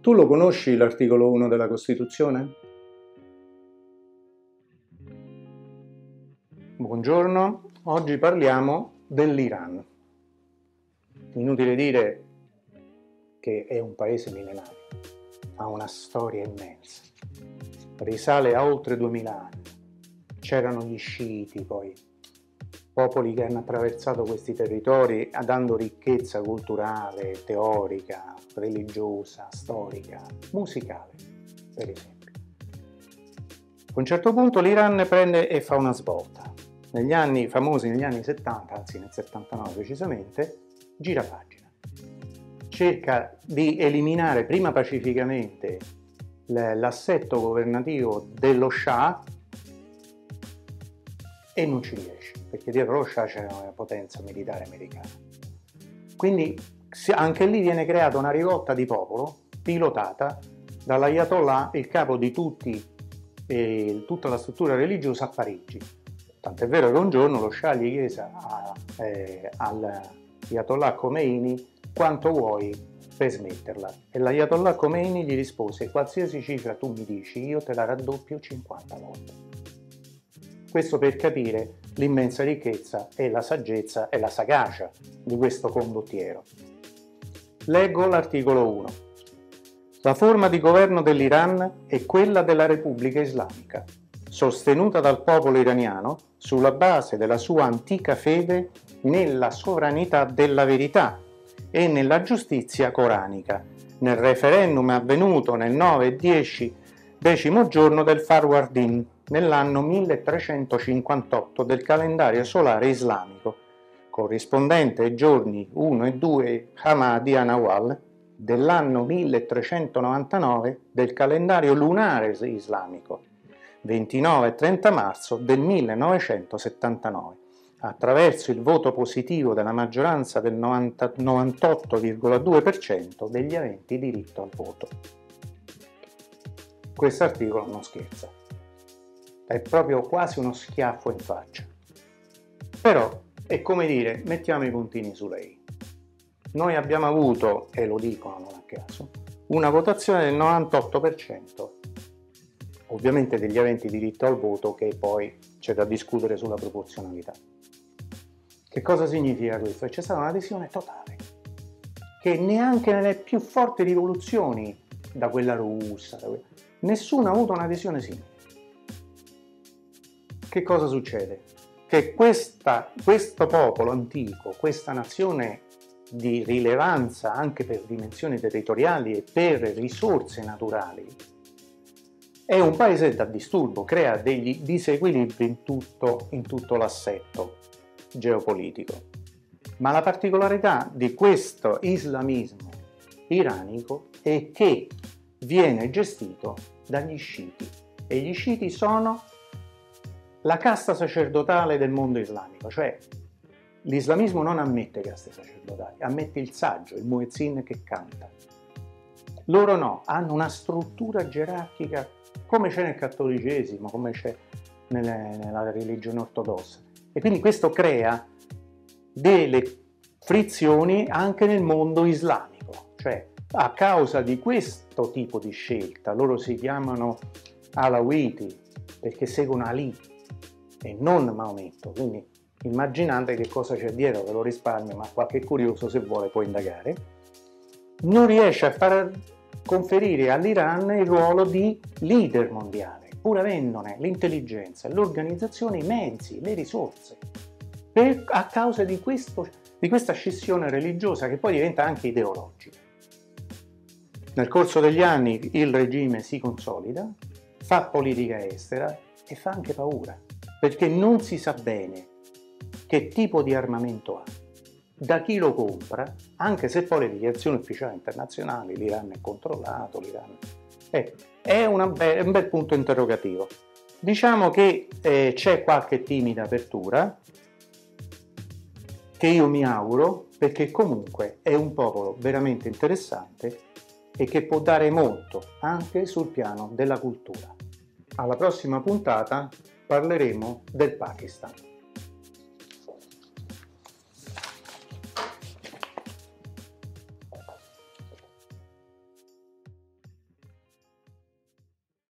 Tu lo conosci l'articolo 1 della Costituzione? Buongiorno, oggi parliamo dell'Iran. Inutile dire che è un paese millenario, ha una storia immensa, risale a oltre 2000 anni. C'erano gli sciiti poi, popoli che hanno attraversato questi territori dando ricchezza culturale, teorica, religiosa, storica, musicale, per esempio. A un certo punto l'Iran prende e fa una svolta. Negli anni famosi, negli anni 70, anzi nel 79 precisamente, gira pagina. Cerca di eliminare prima pacificamente l'assetto governativo dello Shah e non ci riesce, perché dietro lo Shah c'era una potenza militare americana. Quindi anche lì viene creata una rivolta di popolo pilotata dall'Ayatollah, il capo di tutti, eh, tutta la struttura religiosa a Parigi. Tant'è vero che un giorno lo Shah gli chiese eh, all'Ayatollah Khomeini quanto vuoi per smetterla e l'Ayatollah Khomeini gli rispose qualsiasi cifra tu mi dici io te la raddoppio 50 volte. Questo per capire l'immensa ricchezza e la saggezza e la sagacia di questo condottiero. Leggo l'articolo 1. La forma di governo dell'Iran è quella della Repubblica Islamica, sostenuta dal popolo iraniano sulla base della sua antica fede nella sovranità della verità e nella giustizia coranica, nel referendum avvenuto nel 9 e 10 decimo giorno del Farwardin nell'anno 1358 del calendario solare islamico corrispondente ai giorni 1 e 2 Hamadi Anawal dell'anno 1399 del calendario lunare islamico, 29 e 30 marzo del 1979, attraverso il voto positivo della maggioranza del 98,2% degli aventi diritto al voto. Questo articolo non scherza, è proprio quasi uno schiaffo in faccia. Però è come dire, mettiamo i puntini su lei. Noi abbiamo avuto, e lo dicono non a caso, una votazione del 98%, ovviamente degli aventi diritto al voto che poi c'è da discutere sulla proporzionalità. Che cosa significa questo? C'è stata un'adesione totale, che neanche nelle più forti rivoluzioni, da quella russa, da quella... nessuno ha avuto un'adesione simile. Che cosa succede? che questa, questo popolo antico, questa nazione di rilevanza anche per dimensioni territoriali e per risorse naturali, è un paese da disturbo, crea degli disequilibri in tutto, tutto l'assetto geopolitico. Ma la particolarità di questo islamismo iranico è che viene gestito dagli sciiti e gli sciiti sono la casta sacerdotale del mondo islamico, cioè l'islamismo non ammette caste sacerdotali, ammette il saggio, il muezzin che canta. Loro no, hanno una struttura gerarchica come c'è nel cattolicesimo, come c'è nelle, nella religione ortodossa. E quindi questo crea delle frizioni anche nel mondo islamico, cioè a causa di questo tipo di scelta, loro si chiamano alawiti perché seguono Ali, e non Maometto. Quindi immaginate che cosa c'è dietro, ve lo risparmio, ma qualche curioso se vuole può indagare. Non riesce a far conferire all'Iran il ruolo di leader mondiale, pur avendone l'intelligenza, l'organizzazione, i mezzi, le risorse, per, a causa di, questo, di questa scissione religiosa che poi diventa anche ideologica. Nel corso degli anni il regime si consolida, fa politica estera e fa anche paura perché non si sa bene che tipo di armamento ha, da chi lo compra, anche se poi le dichiarazioni ufficiali internazionali, l'Iran è controllato, l'Iran... Eh, è, be- un bel punto interrogativo. Diciamo che eh, c'è qualche timida apertura, che io mi auguro, perché comunque è un popolo veramente interessante e che può dare molto anche sul piano della cultura. Alla prossima puntata parleremo del Pakistan.